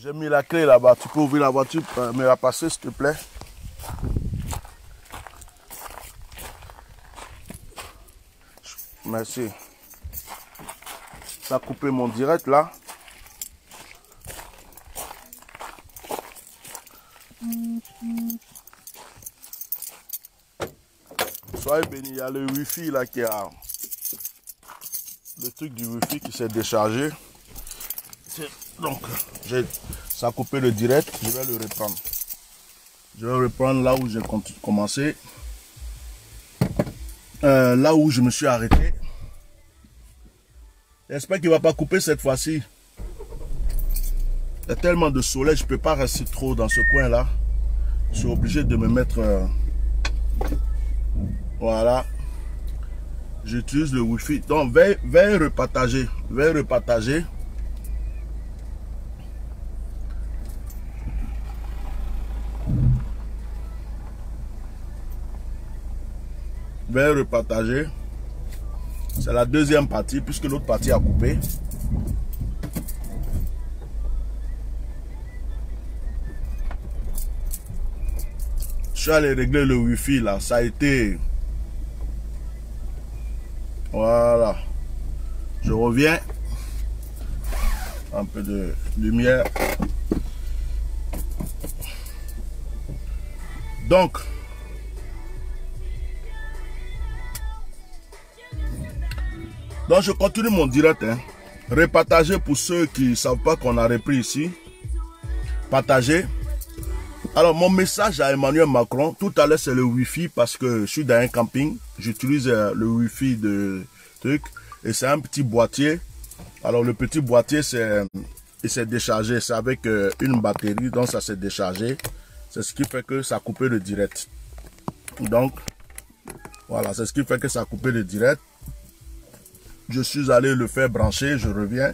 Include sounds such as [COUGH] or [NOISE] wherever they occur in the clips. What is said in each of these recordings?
J'ai mis la clé là-bas. Tu peux ouvrir la voiture, euh, me la passer s'il te plaît. Merci. Ça a coupé mon direct là. Soyez bénis, il y a le wifi là qui a le truc du wifi qui s'est déchargé. Donc, ça a coupé le direct, je vais le reprendre. Je vais reprendre là où j'ai commencé. Euh, là où je me suis arrêté. J'espère qu'il ne va pas couper cette fois-ci. Il y a tellement de soleil, je ne peux pas rester trop dans ce coin-là. Je suis obligé de me mettre... Euh, voilà. J'utilise le Wi-Fi. Donc, vais, repartager. Vais repartager. Repartager. C'est la deuxième partie puisque l'autre partie a coupé. Je suis allé régler le wifi là. Ça a été... Voilà. Je reviens. Un peu de lumière. Donc, Donc je continue mon direct. Hein. Repartager pour ceux qui ne savent pas qu'on a repris ici. Partager. Alors mon message à Emmanuel Macron, tout à l'heure c'est le Wi-Fi parce que je suis dans un camping. J'utilise euh, le Wi-Fi de truc et c'est un petit boîtier. Alors le petit boîtier c'est il s'est déchargé, c'est avec euh, une batterie donc ça s'est déchargé. C'est ce qui fait que ça a coupé le direct. Donc voilà, c'est ce qui fait que ça a coupé le direct je suis allé le faire brancher, je reviens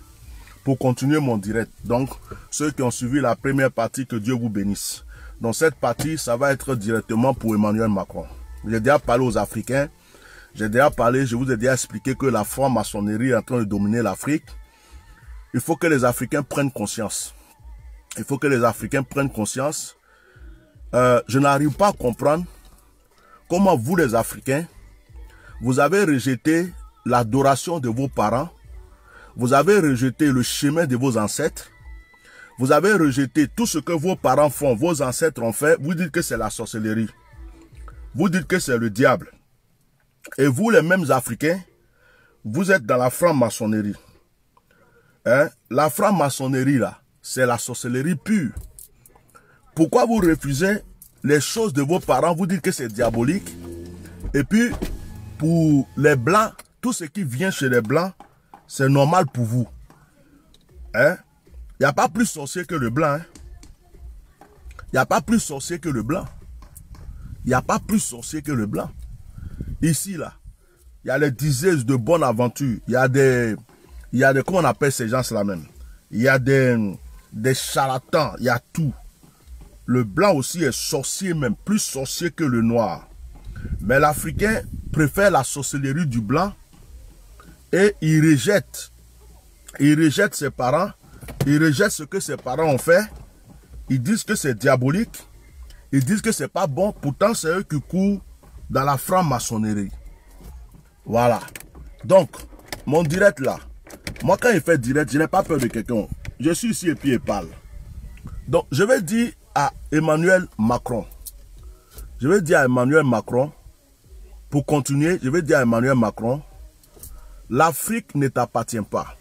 pour continuer mon direct. Donc, ceux qui ont suivi la première partie, que Dieu vous bénisse. Dans cette partie, ça va être directement pour Emmanuel Macron. J'ai déjà parlé aux Africains. J'ai déjà parlé, je vous ai déjà expliqué que la franc-maçonnerie est en train de dominer l'Afrique. Il faut que les Africains prennent conscience. Il faut que les Africains prennent conscience. Euh, je n'arrive pas à comprendre comment vous, les Africains, vous avez rejeté l'adoration de vos parents, vous avez rejeté le chemin de vos ancêtres, vous avez rejeté tout ce que vos parents font, vos ancêtres ont fait, vous dites que c'est la sorcellerie. Vous dites que c'est le diable. Et vous, les mêmes Africains, vous êtes dans la franc-maçonnerie. Hein? La franc-maçonnerie, là, c'est la sorcellerie pure. Pourquoi vous refusez les choses de vos parents, vous dites que c'est diabolique. Et puis, pour les blancs, tout ce qui vient chez les blancs, c'est normal pour vous. Hein? Il n'y a pas plus sorcier que le blanc. Il hein? n'y a pas plus sorcier que le blanc. Il n'y a pas plus sorcier que le blanc. Ici, là, il y a les dizaines de bonnes aventures. Il y a des, il y a des, comment on appelle ces gens-là même? Il y a des, des charlatans. Il y a tout. Le blanc aussi est sorcier même, plus sorcier que le noir. Mais l'Africain préfère la sorcellerie du blanc et il rejette, il rejette ses parents, il rejette ce que ses parents ont fait. Ils disent que c'est diabolique. Ils disent que c'est pas bon. Pourtant, c'est eux qui courent dans la franc-maçonnerie. Voilà. Donc, mon direct là. Moi, quand il fait direct, je n'ai pas peur de quelqu'un. Je suis ici et puis il parle. Donc, je vais dire à Emmanuel Macron. Je vais dire à Emmanuel Macron, pour continuer, je vais dire à Emmanuel Macron, L'Afrique ne t'appartient pas.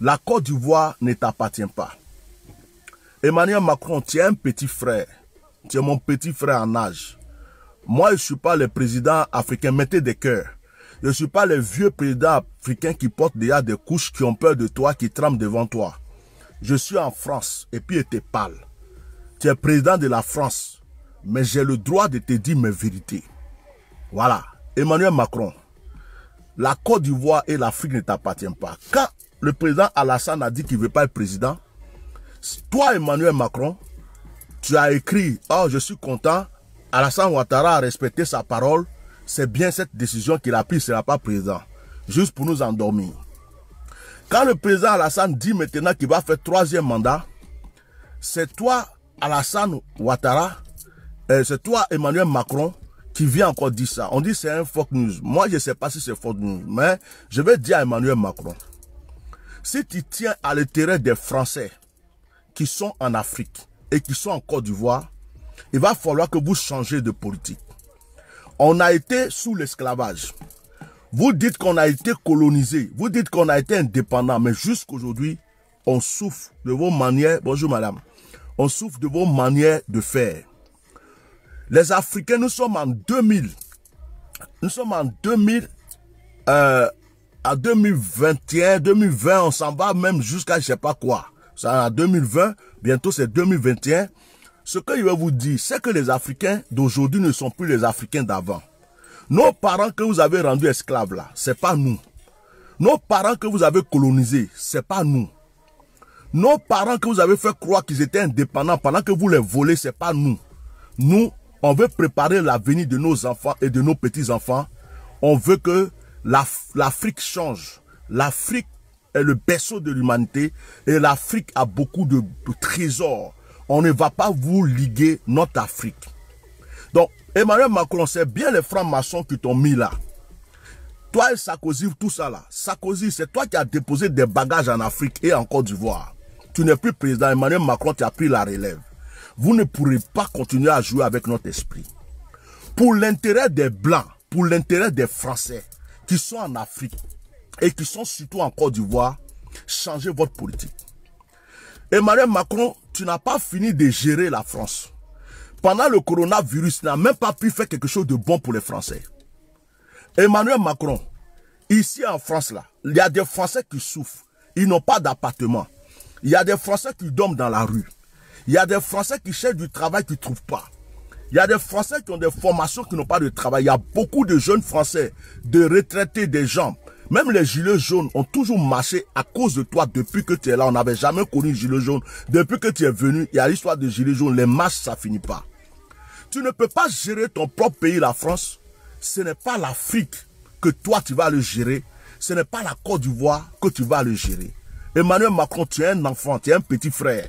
La Côte d'Ivoire ne t'appartient pas. Emmanuel Macron, tu es un petit frère. Tu es mon petit frère en âge. Moi, je ne suis pas le président africain. Mettez des cœurs. Je ne suis pas le vieux président africain qui porte déjà des couches, qui ont peur de toi, qui tremblent devant toi. Je suis en France et puis tu es pâle. Tu es président de la France. Mais j'ai le droit de te dire mes vérités. Voilà. Emmanuel Macron, la Côte d'Ivoire et l'Afrique ne t'appartiennent pas. Quand le président Alassane a dit qu'il ne veut pas être président, toi, Emmanuel Macron, tu as écrit « Oh, je suis content, Alassane Ouattara a respecté sa parole, c'est bien cette décision qu'il a prise, il ne sera pas président. » Juste pour nous endormir. Quand le président Alassane dit maintenant qu'il va faire troisième mandat, c'est toi, Alassane Ouattara, euh, c'est toi, Emmanuel Macron, vient encore dire ça. On dit c'est un fake news. Moi, je sais pas si c'est fake news, mais je vais dire à Emmanuel Macron, si tu tiens à l'intérêt des Français qui sont en Afrique et qui sont en Côte d'Ivoire, il va falloir que vous changez de politique. On a été sous l'esclavage. Vous dites qu'on a été colonisé. Vous dites qu'on a été indépendant. Mais jusqu'aujourd'hui, on souffre de vos manières. Bonjour madame. On souffre de vos manières de faire. Les Africains, nous sommes en 2000. Nous sommes en 2000. Euh, à 2021, 2020, on s'en va même jusqu'à je sais pas quoi. Ça en 2020, bientôt c'est 2021. Ce que je vais vous dire, c'est que les Africains d'aujourd'hui ne sont plus les Africains d'avant. Nos parents que vous avez rendus esclaves là, c'est pas nous. Nos parents que vous avez colonisés, c'est pas nous. Nos parents que vous avez fait croire qu'ils étaient indépendants pendant que vous les volez, c'est pas nous. Nous, on veut préparer l'avenir de nos enfants et de nos petits-enfants. On veut que l'Afrique change. L'Afrique est le berceau de l'humanité et l'Afrique a beaucoup de, trésors. On ne va pas vous liguer notre Afrique. Donc, Emmanuel Macron, c'est bien les francs-maçons qui t'ont mis là. Toi et Sarkozy, tout ça là. Sarkozy, c'est toi qui as déposé des bagages en Afrique et en Côte d'Ivoire. Tu n'es plus président. Emmanuel Macron, tu as pris la relève. Vous ne pourrez pas continuer à jouer avec notre esprit. Pour l'intérêt des Blancs, pour l'intérêt des Français, qui sont en Afrique et qui sont surtout en Côte d'Ivoire, changez votre politique. Emmanuel Macron, tu n'as pas fini de gérer la France. Pendant le coronavirus, tu n'as même pas pu faire quelque chose de bon pour les Français. Emmanuel Macron, ici en France, là, il y a des Français qui souffrent. Ils n'ont pas d'appartement. Il y a des Français qui dorment dans la rue. Il y a des Français qui cherchent du travail qui ne trouvent pas. Il y a des Français qui ont des formations qui n'ont pas de travail. Il y a beaucoup de jeunes Français, de retraités, des gens. Même les gilets jaunes ont toujours marché à cause de toi depuis que tu es là. On n'avait jamais connu gilet jaune. Depuis que tu es venu, il y a l'histoire de gilets jaunes. Les marches, ça finit pas. Tu ne peux pas gérer ton propre pays, la France. Ce n'est pas l'Afrique que toi, tu vas le gérer. Ce n'est pas la Côte d'Ivoire que tu vas le gérer. Emmanuel Macron, tu es un enfant, tu es un petit frère.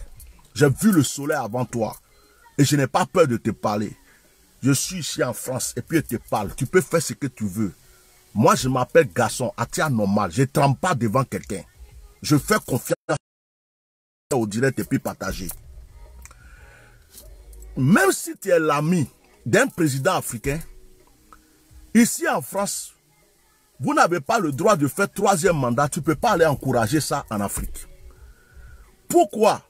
J'ai vu le soleil avant toi. Et je n'ai pas peur de te parler. Je suis ici en France et puis je te parle. Tu peux faire ce que tu veux. Moi, je m'appelle garçon, Atia normal. Je ne trempe pas devant quelqu'un. Je fais confiance au direct et puis partager. Même si tu es l'ami d'un président africain, ici en France, vous n'avez pas le droit de faire troisième mandat. Tu ne peux pas aller encourager ça en Afrique. Pourquoi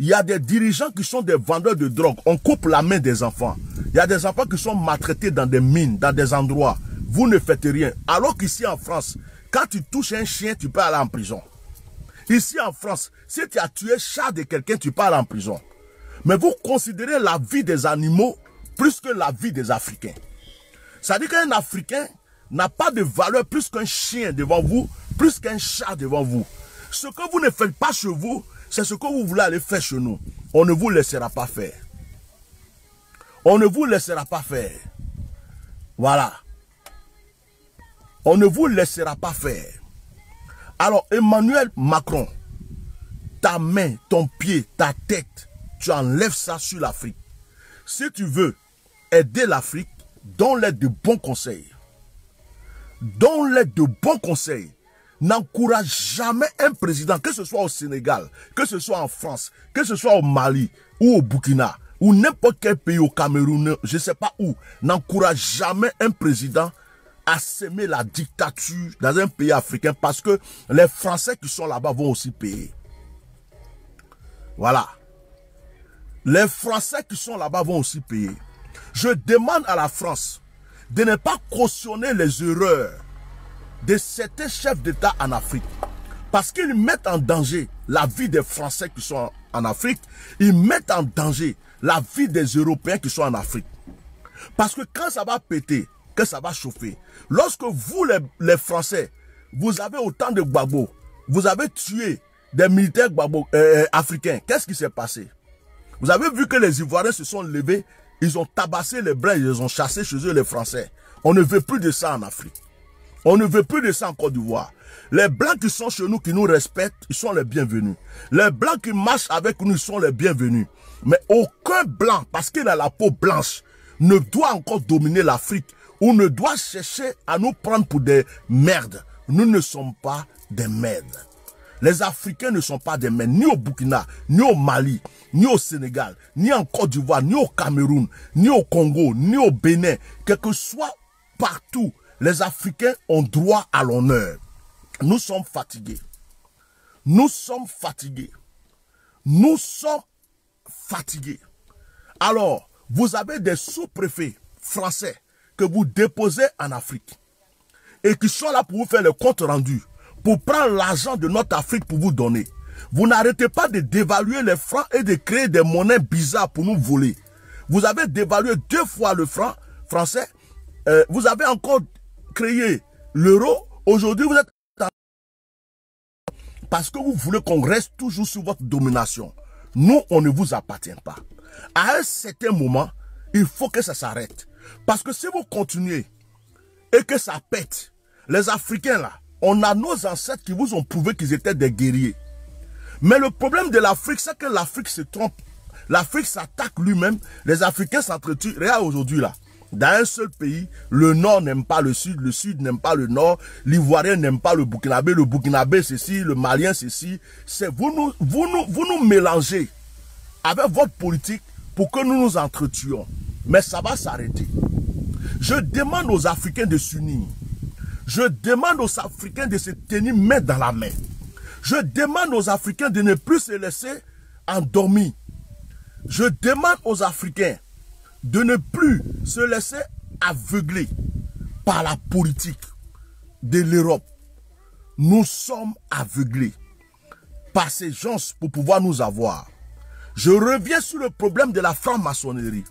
il y a des dirigeants qui sont des vendeurs de drogue. On coupe la main des enfants. Il y a des enfants qui sont maltraités dans des mines, dans des endroits. Vous ne faites rien. Alors qu'ici en France, quand tu touches un chien, tu peux aller en prison. Ici en France, si tu as tué chat de quelqu'un, tu peux aller en prison. Mais vous considérez la vie des animaux plus que la vie des Africains. Ça dit qu'un Africain n'a pas de valeur plus qu'un chien devant vous, plus qu'un chat devant vous. Ce que vous ne faites pas chez vous, c'est ce que vous voulez aller faire chez nous. On ne vous laissera pas faire. On ne vous laissera pas faire. Voilà. On ne vous laissera pas faire. Alors, Emmanuel Macron, ta main, ton pied, ta tête, tu enlèves ça sur l'Afrique. Si tu veux aider l'Afrique, donne-les de bons conseils. Donne-les de bons conseils n'encourage jamais un président, que ce soit au Sénégal, que ce soit en France, que ce soit au Mali ou au Burkina, ou n'importe quel pays au Cameroun, je ne sais pas où, n'encourage jamais un président à s'aimer la dictature dans un pays africain parce que les Français qui sont là-bas vont aussi payer. Voilà. Les Français qui sont là-bas vont aussi payer. Je demande à la France de ne pas cautionner les erreurs de certains chefs d'État en Afrique. Parce qu'ils mettent en danger la vie des Français qui sont en Afrique. Ils mettent en danger la vie des Européens qui sont en Afrique. Parce que quand ça va péter, que ça va chauffer, lorsque vous, les, Français, vous avez autant de gbagbo, vous avez tué des militaires euh, euh, africains, qu'est-ce qui s'est passé? Vous avez vu que les Ivoiriens se sont levés, ils ont tabassé les bras, ils ont chassé chez eux les Français. On ne veut plus de ça en Afrique. On ne veut plus de ça en Côte d'Ivoire. Les blancs qui sont chez nous, qui nous respectent, ils sont les bienvenus. Les blancs qui marchent avec nous, sont les bienvenus. Mais aucun blanc, parce qu'il a la peau blanche, ne doit encore dominer l'Afrique ou ne doit chercher à nous prendre pour des merdes. Nous ne sommes pas des merdes. Les Africains ne sont pas des merdes, ni au Burkina, ni au Mali, ni au Sénégal, ni en Côte d'Ivoire, ni au Cameroun, ni au Congo, ni au Bénin. Quel que soit partout, les Africains ont droit à l'honneur. Nous sommes fatigués. Nous sommes fatigués. Nous sommes fatigués. Alors, vous avez des sous-préfets français que vous déposez en Afrique et qui sont là pour vous faire le compte rendu, pour prendre l'argent de notre Afrique pour vous donner. Vous n'arrêtez pas de dévaluer les francs et de créer des monnaies bizarres pour nous voler. Vous avez dévalué deux fois le franc français. Euh, vous avez encore l'euro. Aujourd'hui, vous êtes parce que vous voulez qu'on reste toujours sous votre domination. Nous, on ne vous appartient pas. À un certain moment, il faut que ça s'arrête. Parce que si vous continuez et que ça pète, les Africains là, on a nos ancêtres qui vous ont prouvé qu'ils étaient des guerriers. Mais le problème de l'Afrique, c'est que l'Afrique se trompe. L'Afrique s'attaque lui-même. Les Africains s'entretuent. Regarde aujourd'hui là. Dans un seul pays, le Nord n'aime pas le Sud, le Sud n'aime pas le Nord, l'Ivoirien n'aime pas le Burkinabé, le Burkinabé ceci, le Malien ceci. C'est vous nous, vous nous, vous nous mélangez avec votre politique pour que nous nous entretuions. Mais ça va s'arrêter. Je demande aux Africains de s'unir. Je demande aux Africains de se tenir main dans la main. Je demande aux Africains de ne plus se laisser endormir. Je demande aux Africains de ne plus se laisser aveugler par la politique de l'Europe. Nous sommes aveuglés par ces gens pour pouvoir nous avoir. Je reviens sur le problème de la franc-maçonnerie.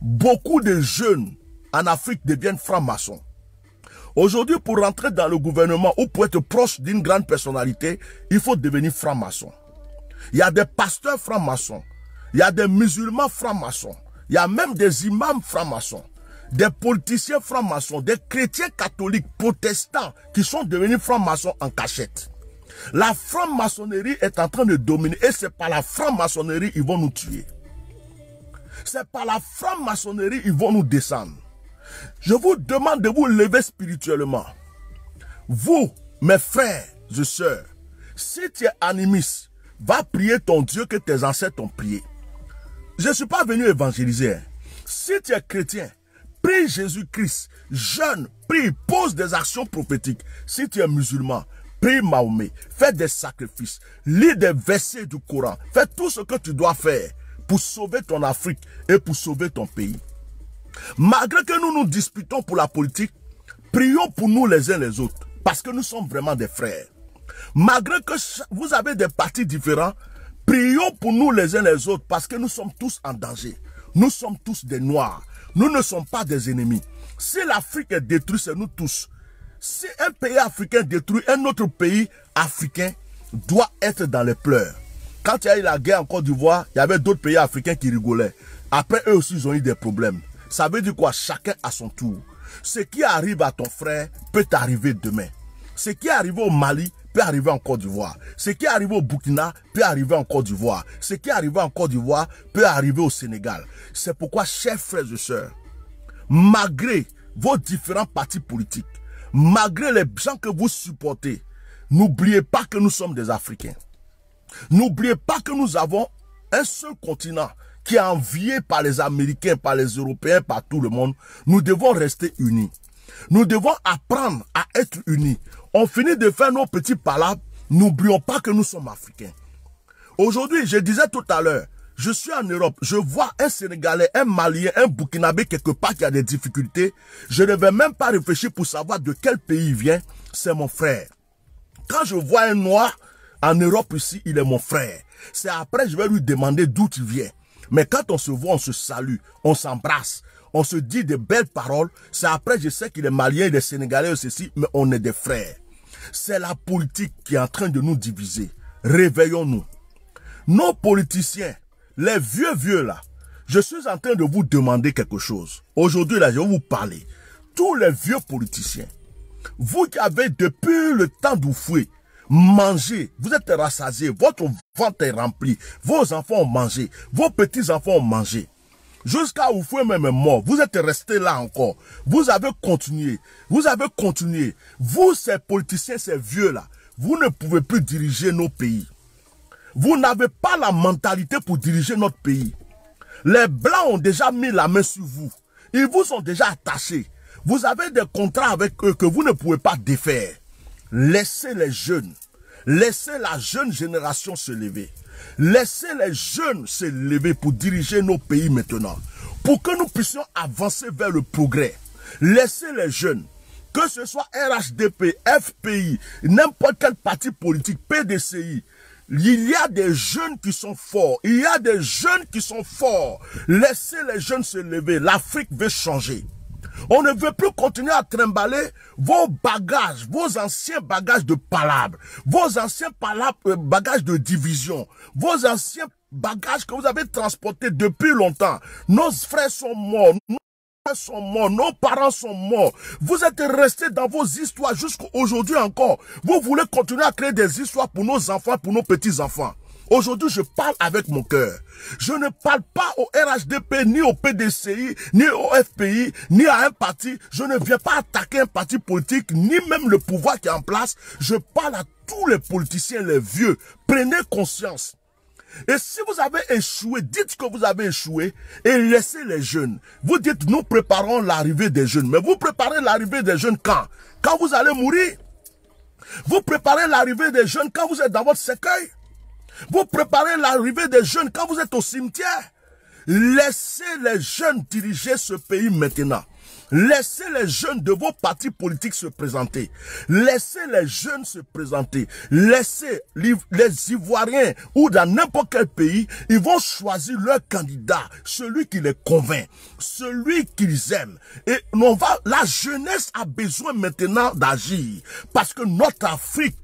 Beaucoup de jeunes en Afrique deviennent francs-maçons. Aujourd'hui, pour rentrer dans le gouvernement ou pour être proche d'une grande personnalité, il faut devenir franc-maçon. Il y a des pasteurs francs-maçons. Il y a des musulmans francs-maçons. Il y a même des imams francs-maçons, des politiciens francs-maçons, des chrétiens catholiques, protestants qui sont devenus francs-maçons en cachette. La franc-maçonnerie est en train de dominer et c'est par la franc-maçonnerie ils vont nous tuer. C'est par la franc-maçonnerie ils vont nous descendre. Je vous demande de vous lever spirituellement. Vous, mes frères et sœurs, si tu es animiste, va prier ton Dieu que tes ancêtres ont prié. Je ne suis pas venu évangéliser. Hein. Si tu es chrétien, prie Jésus-Christ. Jeune, prie, pose des actions prophétiques. Si tu es musulman, prie Mahomet. Fais des sacrifices. Lis des versets du Coran. Fais tout ce que tu dois faire pour sauver ton Afrique et pour sauver ton pays. Malgré que nous nous disputons pour la politique, prions pour nous les uns les autres. Parce que nous sommes vraiment des frères. Malgré que vous avez des partis différents, Prions pour nous les uns les autres parce que nous sommes tous en danger. Nous sommes tous des noirs. Nous ne sommes pas des ennemis. Si l'Afrique est détruite, c'est nous tous. Si un pays africain détruit un autre pays africain, doit être dans les pleurs. Quand il y a eu la guerre en Côte d'Ivoire, il y avait d'autres pays africains qui rigolaient. Après, eux aussi, ils ont eu des problèmes. Ça veut dire quoi? Chacun à son tour. Ce qui arrive à ton frère peut arriver demain. Ce qui est arrivé au Mali peut arriver en Côte d'Ivoire. Ce qui est arrivé au Burkina peut arriver en Côte d'Ivoire. Ce qui est arrivé en Côte d'Ivoire peut arriver au Sénégal. C'est pourquoi, chers frères et sœurs, malgré vos différents partis politiques, malgré les gens que vous supportez, n'oubliez pas que nous sommes des Africains. N'oubliez pas que nous avons un seul continent qui est envié par les Américains, par les Européens, par tout le monde. Nous devons rester unis. Nous devons apprendre à être unis. On finit de faire nos petits palabres. N'oublions pas que nous sommes africains. Aujourd'hui, je disais tout à l'heure, je suis en Europe, je vois un Sénégalais, un Malien, un Burkinabé quelque part qui a des difficultés. Je ne vais même pas réfléchir pour savoir de quel pays il vient. C'est mon frère. Quand je vois un Noir en Europe ici, il est mon frère. C'est après je vais lui demander d'où tu viens. Mais quand on se voit, on se salue, on s'embrasse, on se dit de belles paroles. C'est après, je sais qu'il est malien, il est sénégalais, ceci, mais on est des frères. C'est la politique qui est en train de nous diviser. Réveillons-nous. Nos politiciens, les vieux vieux là, je suis en train de vous demander quelque chose. Aujourd'hui là, je vais vous parler. Tous les vieux politiciens, Vous qui avez depuis le temps d'Oufoué, mangé, vous êtes rassasié, votre ventre est rempli, vos enfants ont mangé, vos petits-enfants ont mangé. Jusqu'à Oufoué même est mort, vous êtes resté là encore. Vous avez continué, vous avez continué. Vous, ces politiciens, ces vieux-là, vous ne pouvez plus diriger nos pays. Vous n'avez pas la mentalité pour diriger notre pays. Les Blancs ont déjà mis la main sur vous. Ils vous ont déjà attachés. Vous avez des contrats avec eux que vous ne pouvez pas défaire. Laissez les jeunes, laissez la jeune génération se lever. Laissez les jeunes se lever pour diriger nos pays maintenant. Pour que nous puissions avancer vers le progrès. Laissez les jeunes, que ce soit RHDP, FPI, n'importe quel parti politique, PDCI, il y a des jeunes qui sont forts. Il y a des jeunes qui sont forts. Laissez les jeunes se lever. L'Afrique veut changer. On ne veut plus continuer à trimballer vos bagages, vos anciens bagages de palabres, vos anciens euh, bagages de division, vos anciens bagages que vous avez transportés depuis longtemps. Nos frères sont morts, nos frères sont morts, nos parents sont morts. Vous êtes restés dans vos histoires jusqu'à aujourd'hui encore. Vous voulez continuer à créer des histoires pour nos enfants, pour nos petits-enfants. Aujourd'hui, je parle avec mon cœur. Je ne parle pas au RHDP, ni au PDCI, ni au FPI, ni à un parti. Je ne viens pas attaquer un parti politique, ni même le pouvoir qui est en place. Je parle à tous les politiciens, les vieux. Prenez conscience. Et si vous avez échoué, dites que vous avez échoué et laissez les jeunes. Vous dites, nous préparons l'arrivée des jeunes. Mais vous préparez l'arrivée des jeunes quand? Quand vous allez mourir? Vous préparez l'arrivée des jeunes quand vous êtes dans votre cercueil? Vous préparez l'arrivée des jeunes quand vous êtes au cimetière. Laissez les jeunes diriger ce pays maintenant. Laissez les jeunes de vos partis politiques se présenter. Laissez les jeunes se présenter. Laissez les Ivoiriens ou dans n'importe quel pays, ils vont choisir leur candidat, celui qui les convainc, celui qu'ils aiment. Et on va, la jeunesse a besoin maintenant d'agir parce que notre Afrique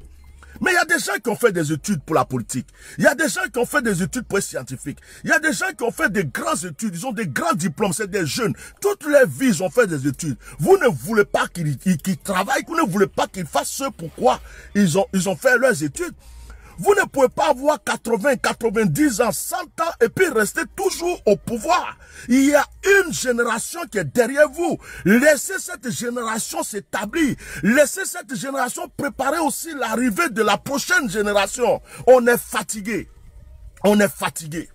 mais il y a des gens qui ont fait des études pour la politique. Il y a des gens qui ont fait des études pour être scientifiques. Il y a des gens qui ont fait des grandes études. Ils ont des grands diplômes. C'est des jeunes. Toutes les vies, ils ont fait des études. Vous ne voulez pas qu'ils travaillent. Vous ne voulez pas qu'ils fassent ce pourquoi ils ont, ils ont fait leurs études. Vous ne pouvez pas avoir 80, 90 ans, 100 ans et puis rester toujours au pouvoir. Il y a une génération qui est derrière vous. Laissez cette génération s'établir. Laissez cette génération préparer aussi l'arrivée de la prochaine génération. On est fatigué. On est fatigué.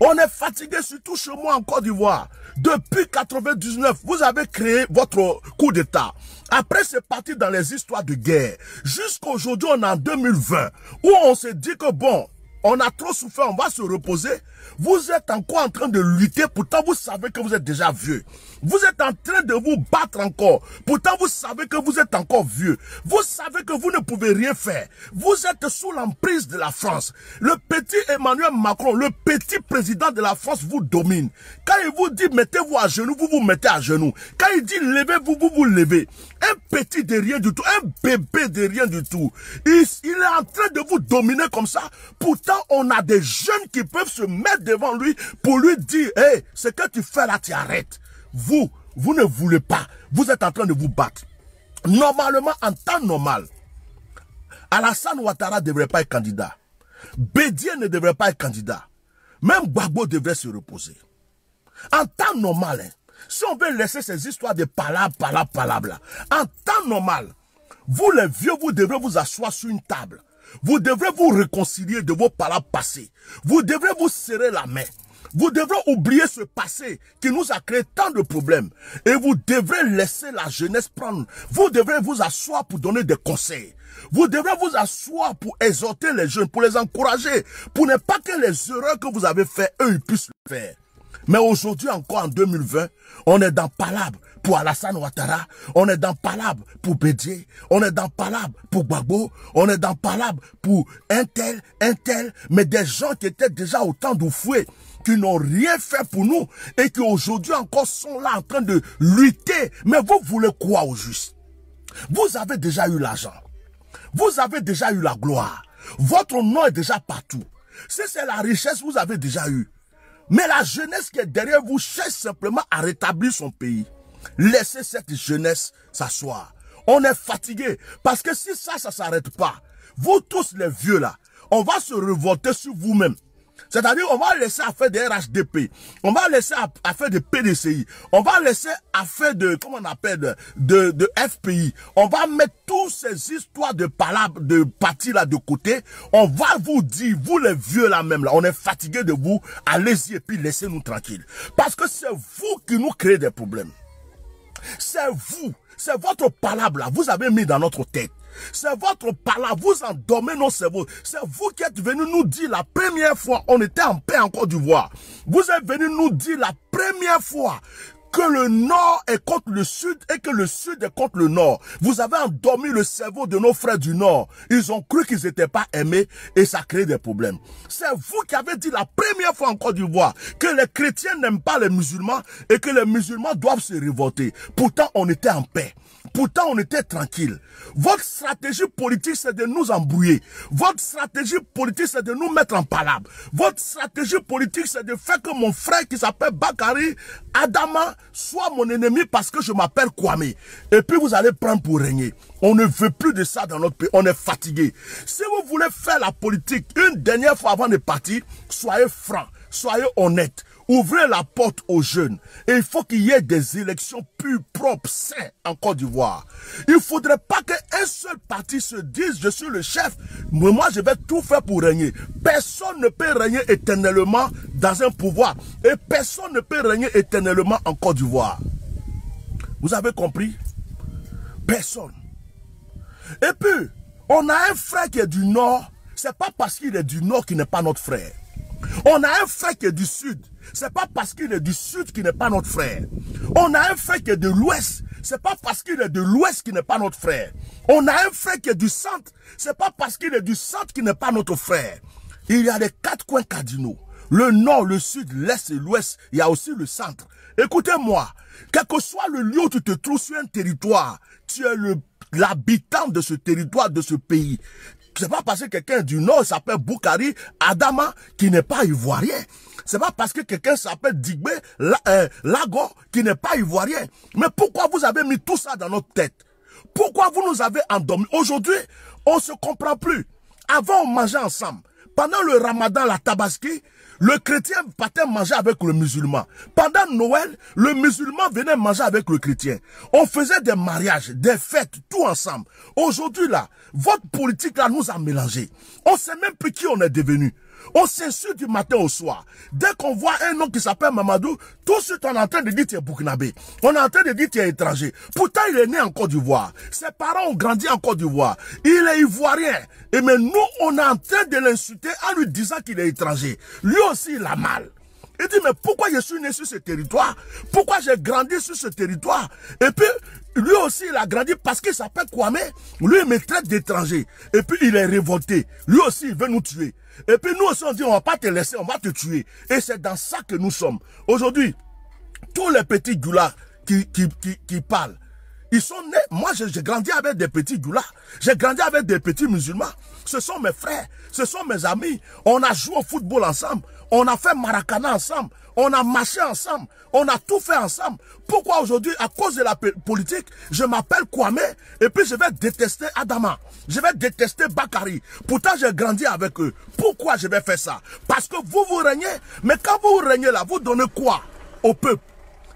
On est fatigué, surtout chez moi en Côte d'Ivoire. Depuis 99, vous avez créé votre coup d'État. Après, c'est parti dans les histoires de guerre. Jusqu'aujourd'hui, on est en 2020, où on se dit que bon, on a trop souffert, on va se reposer. Vous êtes encore en train de lutter, pourtant vous savez que vous êtes déjà vieux. Vous êtes en train de vous battre encore, pourtant vous savez que vous êtes encore vieux. Vous savez que vous ne pouvez rien faire. Vous êtes sous l'emprise de la France. Le petit Emmanuel Macron, le petit président de la France vous domine. Quand il vous dit mettez-vous à genoux, vous vous mettez à genoux. Quand il dit levez-vous, vous vous levez. Un petit de rien du tout, un bébé de rien du tout. Il, est en train de vous dominer comme ça. Pourtant, on a des jeunes qui peuvent se mettre devant lui pour lui dire, hé, ce que tu fais là, tu arrêtes. Vous, vous ne voulez pas. Vous êtes en train de vous battre. Normalement, en temps normal, Alassane Ouattara ne devrait pas être candidat. Bédier ne devrait pas être candidat. Même Gbagbo devrait se reposer. En temps normal, hein, si on veut laisser ces histoires de palabres, palabres, palabres, en temps normal, vous les vieux, vous devrez vous asseoir sur une table. Vous devrez vous réconcilier de vos palabres passées. Vous devrez vous serrer la main. Vous devrez oublier ce passé qui nous a créé tant de problèmes. Et vous devrez laisser la jeunesse prendre. Vous devrez vous asseoir pour donner des conseils. Vous devrez vous asseoir pour exhorter les jeunes, pour les encourager, pour ne pas que les erreurs que vous avez faites, eux, ils puissent le faire. Mais aujourd'hui encore en 2020, on est dans palabre pour Alassane Ouattara, on est dans palabre pour Bédier, on est dans palabre pour Gbagbo, on est dans palabre pour un tel, un tel, mais des gens qui étaient déjà au temps d'Oufoué, qui n'ont rien fait pour nous et qui aujourd'hui encore sont là en train de lutter. Mais vous voulez quoi au juste? Vous avez déjà eu l'argent. Vous avez déjà eu la gloire. Votre nom est déjà partout. Si c'est la richesse, vous avez déjà eu. Mais la jeunesse qui est derrière vous cherche simplement à rétablir son pays. Laissez cette jeunesse s'asseoir. On est fatigué. Parce que si ça, ça s'arrête pas, vous tous les vieux là, on va se révolter sur vous-même. C'est-à-dire, on va laisser à faire des RHDP, on va laisser à, faire des PDCI, on va laisser à faire de, comment on appelle, de, de, FPI. On va mettre toutes ces histoires de palabres, de partis là de côté. On va vous dire, vous les vieux là même là, on est fatigué de vous, allez-y et puis laissez-nous tranquilles. Parce que c'est vous qui nous créez des problèmes. C'est vous, c'est votre palabre là, vous avez mis dans notre tête. C'est votre palabre, vous endormez nos cerveaux. C'est vous qui êtes venu nous dire la première fois, on était en paix en Côte d'Ivoire. Vous êtes venu nous dire la première fois que le nord est contre le sud et que le sud est contre le nord. Vous avez endormi le cerveau de nos frères du nord. Ils ont cru qu'ils n'étaient pas aimés et ça crée des problèmes. C'est vous qui avez dit la première fois en Côte d'Ivoire que les chrétiens n'aiment pas les musulmans et que les musulmans doivent se révolter. Pourtant, on était en paix. Pourtant, on était tranquille. Votre stratégie politique, c'est de nous embrouiller. Votre stratégie politique, c'est de nous mettre en palabre. Votre stratégie politique, c'est de faire que mon frère qui s'appelle Bakari Adama soit mon ennemi parce que je m'appelle Kwame. Et puis vous allez prendre pour régner. On ne veut plus de ça dans notre pays. On est fatigué. Si vous voulez faire la politique une dernière fois avant de partir, soyez franc, soyez honnête. Ouvrez la porte aux jeunes. Et il faut qu'il y ait des élections plus propres, saines en Côte d'Ivoire. Il ne faudrait pas qu'un seul parti se dise je suis le chef, mais moi je vais tout faire pour régner. Personne ne peut régner éternellement dans un pouvoir. Et personne ne peut régner éternellement en Côte d'Ivoire. Vous avez compris? Personne. Et puis, on a un frère qui est du Nord. C'est pas parce qu'il est du Nord qu'il n'est pas notre frère. On a un frère qui est du Sud. C'est pas parce qu'il est du sud qu'il n'est pas notre frère. On a un frère qui est de l'ouest. C'est pas parce qu'il est de l'ouest qu'il n'est pas notre frère. On a un frère qui est du centre. C'est pas parce qu'il est du centre qu'il n'est pas notre frère. Il y a les quatre coins cardinaux. Le nord, le sud, l'est et l'ouest. Il y a aussi le centre. Écoutez-moi. Quel que soit le lieu où tu te trouves sur un territoire, tu es l'habitant de ce territoire, de ce pays. C'est pas parce que quelqu'un du nord s'appelle Boukari Adama qui n'est pas ivoirien. C'est pas parce que quelqu'un s'appelle Digbe euh, Lago qui n'est pas ivoirien. Mais pourquoi vous avez mis tout ça dans notre tête? Pourquoi vous nous avez endormis? Aujourd'hui, on se comprend plus. Avant, on mangeait ensemble. Pendant le ramadan, la tabaski, le chrétien partait manger avec le musulman. Pendant Noël, le musulman venait manger avec le chrétien. On faisait des mariages, des fêtes, tout ensemble. Aujourd'hui, là, votre politique, là, nous a mélangés. On sait même plus qui on est devenu. On s'insulte du matin au soir. Dès qu'on voit un homme qui s'appelle Mamadou, tout de suite on est en train de dire tu es Burkinabé. On est en train de dire tu es étranger. Pourtant, il est né en Côte d'Ivoire. Ses parents ont grandi en Côte d'Ivoire. Il est ivoirien. Et mais nous, on est en train de l'insulter en lui disant qu'il est étranger. Lui aussi, il a mal. Il dit, mais pourquoi je suis né sur ce territoire? Pourquoi j'ai grandi sur ce territoire? Et puis, lui aussi, il a grandi parce qu'il s'appelle Kwame. Lui, il me traite d'étranger. Et puis, il est révolté. Lui aussi, il veut nous tuer. Et puis nous aussi on dit on va pas te laisser, on va te tuer. Et c'est dans ça que nous sommes. Aujourd'hui, tous les petits doulas qui, qui, qui, parlent, ils sont nés. Moi, j'ai grandi avec des petits doulas. J'ai grandi avec des petits musulmans. Ce sont mes frères. Ce sont mes amis. On a joué au football ensemble. On a fait Maracana ensemble. On a marché ensemble. On a tout fait ensemble. Pourquoi aujourd'hui, à cause de la politique, je m'appelle Kwame et puis je vais détester Adama. Je vais détester Bakari. Pourtant, j'ai grandi avec eux. Pourquoi je vais faire ça? Parce que vous, vous régnez. Mais quand vous régnez là, vous donnez quoi au peuple?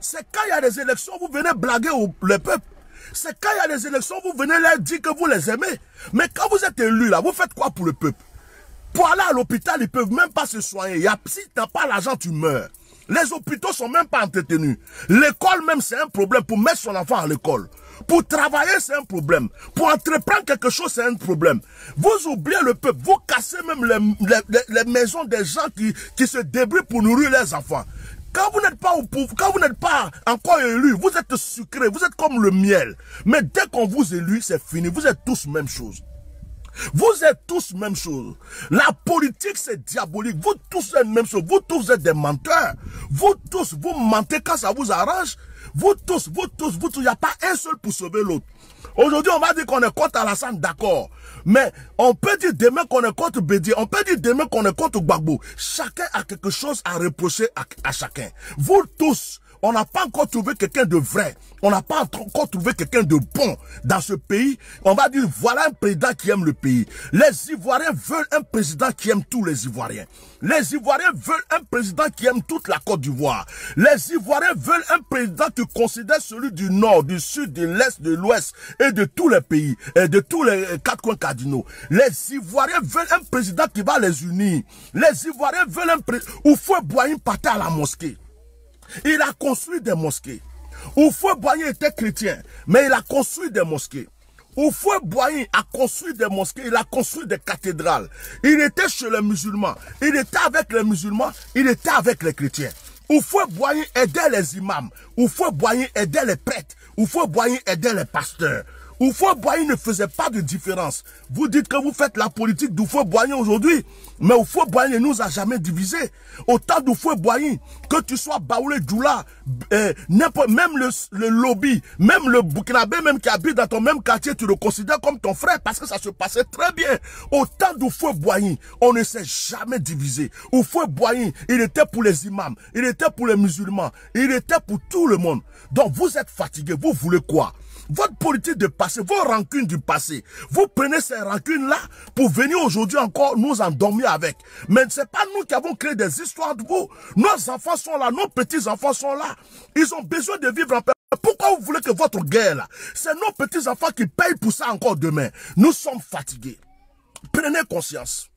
C'est quand il y a des élections, vous venez blaguer au le peuple. C'est quand il y a des élections, vous venez leur dire que vous les aimez. Mais quand vous êtes élu là, vous faites quoi pour le peuple? Pour aller à l'hôpital, ils peuvent même pas se soigner. Si tu n'as pas l'argent, tu meurs. Les hôpitaux sont même pas entretenus. L'école même, c'est un problème pour mettre son enfant à l'école. Pour travailler, c'est un problème. Pour entreprendre quelque chose, c'est un problème. Vous oubliez le peuple. Vous cassez même les, maisons des gens qui, se débrouillent pour nourrir les enfants. Quand vous n'êtes pas quand vous n'êtes pas encore élu, vous êtes sucré, vous êtes comme le miel. Mais dès qu'on vous élu, c'est fini. Vous êtes tous même chose. Vous êtes tous même chose. La politique, c'est diabolique. Vous tous êtes même chose. Vous tous êtes des menteurs. Vous tous, vous mentez quand ça vous arrange. Vous tous, vous tous, vous tous, il n'y a pas un seul pour sauver l'autre. Aujourd'hui, on va dire qu'on est contre Alassane, d'accord. Mais on peut dire demain qu'on est contre Bédier, on peut dire demain qu'on est contre Gbagbo. Chacun a quelque chose à reprocher à, à chacun. Vous tous, On n'a pas encore trouvé quelqu'un de vrai. On n'a pas encore trouvé quelqu'un de bon dans ce pays. On va dire, voilà un président qui aime le pays. Les Ivoiriens veulent un président qui aime tous les Ivoiriens. Les Ivoiriens veulent un président qui aime toute la Côte d'Ivoire. Les Ivoiriens veulent un président qui considère celui du Nord, du Sud, de l'Est, de l'Ouest et de tous les pays, et de tous les quatre coins cardinaux. Les Ivoiriens veulent un président qui va les unir. Les Ivoiriens veulent un président... Oufoué Boigny partait à la mosquée. Il a construit des mosquées. Oufoué Boigny était chrétien, mais il a construit des mosquées. Oufoué Boigny a construit des mosquées, il a construit des cathédrales. Il était chez les musulmans, il était avec les musulmans, il était avec les chrétiens. Oufoué Boigny aidait les imams, Oufoué Boigny aidait les prêtres, Oufoué Boigny aidait les pasteurs. Oufoué Boigny ne faisait pas de différence. Vous dites que vous faites la politique d'Oufoué Boigny aujourd'hui, mais Oufoué Boigny ne nous a jamais divisés. Autant d'Oufoué Boigny, que tu sois Baoulé Djoula, euh, même le, le, lobby, même le Burkinabé, même qui habite dans ton même quartier, tu le considères comme ton frère parce que ça se passait très bien. Autant d'Oufoué Boigny, on ne s'est jamais divisé. Oufoué Boigny, il était pour les imams, il était pour les musulmans, il était pour tout le monde. Donc vous êtes fatigué, vous voulez quoi? Votre politique de passé, vos rancunes du passé, vous prenez ces rancunes-là pour venir aujourd'hui encore nous endormir avec. Mais ce n'est pas nous qui avons créé des histoires de vous. Nos enfants sont là, nos petits-enfants sont là. Ils ont besoin de vivre en paix. Pourquoi vous voulez que votre guerre, là, c'est nos petits-enfants qui payent pour ça encore demain? Nous sommes fatigués. Prenez conscience.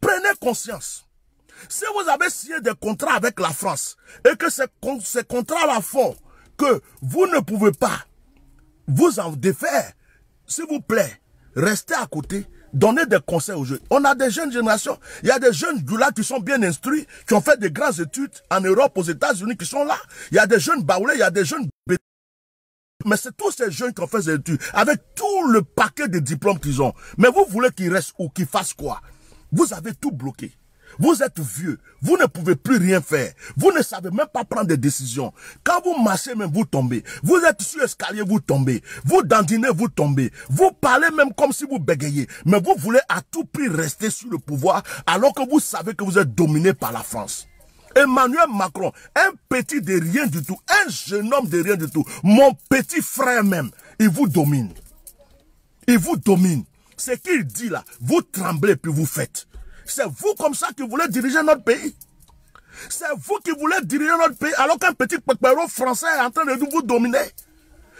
Prenez conscience. Si vous avez signé des contrats avec la France et que ces, ces contrats-là font que vous ne pouvez pas vous en défaire. S'il vous plaît, restez à côté, donnez des conseils aux jeunes. On a des jeunes générations, il y a des jeunes là qui sont bien instruits, qui ont fait des grandes études en Europe, aux États-Unis, qui sont là. Il y a des jeunes baoulés, il y a des jeunes mais c'est tous ces jeunes qui ont fait des études, avec tout le paquet de diplômes qu'ils ont. Mais vous voulez qu'ils restent ou qu'ils fassent quoi? Vous avez tout bloqué. Vous êtes vieux, vous ne pouvez plus rien faire. Vous ne savez même pas prendre des décisions. Quand vous marchez même, vous tombez. Vous êtes sur l'escalier, vous tombez. Vous dandinez, vous tombez. Vous parlez même comme si vous bégayez. Mais vous voulez à tout prix rester sur le pouvoir alors que vous savez que vous êtes dominé par la France. Emmanuel Macron, un petit de rien du tout, un jeune homme de rien du tout, mon petit frère même, il vous domine. Il vous domine. Ce qu'il dit là, vous tremblez puis vous faites. C'est vous comme ça qui voulez diriger notre pays. C'est vous qui voulez diriger notre pays alors qu'un petit pépéro français est en train de vous dominer.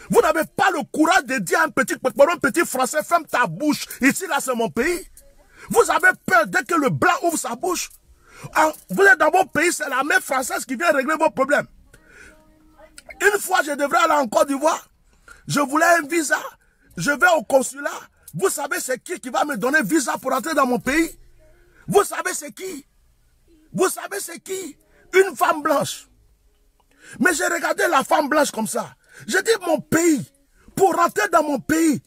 Vous n'avez pas le courage de dire à un petit pépéro, un petit français, ferme ta bouche. Ici, là, c'est mon pays. Vous avez peur dès que le blanc ouvre sa bouche. Vous êtes dans mon pays, c'est la même française qui vient régler vos problèmes. Une fois, je devrais aller en Côte d'Ivoire. Je voulais un visa. Je vais au consulat. Vous savez c'est qui qui va me donner visa pour entrer dans mon pays? Vous savez c'est qui? Vous savez c'est qui? Une femme blanche. Mais j'ai regardé la femme blanche comme ça. J'ai dit mon pays, pour rentrer dans mon pays,